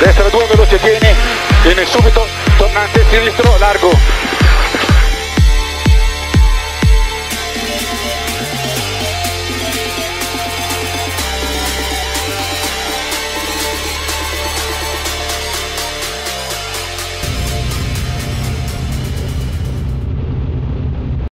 destra 2 veloce tiene, tiene subito, tornante sinistro, largo,